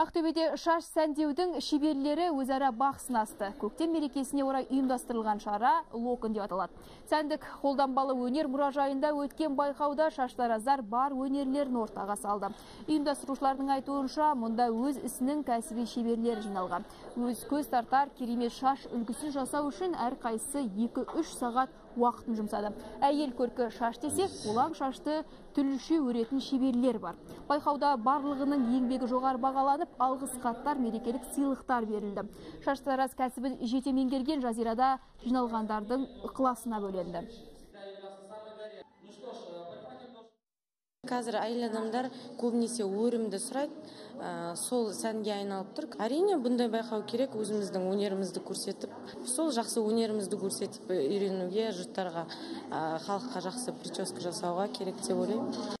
Ақтөбеде шаш сәндеудің шеберлері өзара бақ сынасты. Көктем мерекесіне орай ұйымдастырылған шара локон деп аталады. Сәндік қолданбалы өнер мұражайында өткен байқауда шаштараздар бар өнерлерін ортаға салды. Ұйымдастырушылардың айтуынша, мұнда өз ісінің кәсіби шеберлері жиналған. Өз көз тартар керемет шаш үлгісін жасау үшін әрқайсысы 2-3 сағат уақытын жұмсады. Әйел көркі шаш десек, олаң шашты түліше өретін шеберлер бар. Байқауда барлығының еңбегі жоғары бағаланып, алғыс хаттар мерекелік сыйлықтар берілді. Шаштараз кәсібін жете меңгерген жазирада жиналғандардың ықыласына бөленді. қазір әйел адамдар көбінесе өрімді сұрайды ә, сол сәнге айналып тұр әрине бұндай байқау керек өзіміздің өнерімізді көрсетіп сол жақсы өнерімізді көрсетіп үйренуге жұрттарға халыққа жақсы прическа жасауға керек деп ойлаймын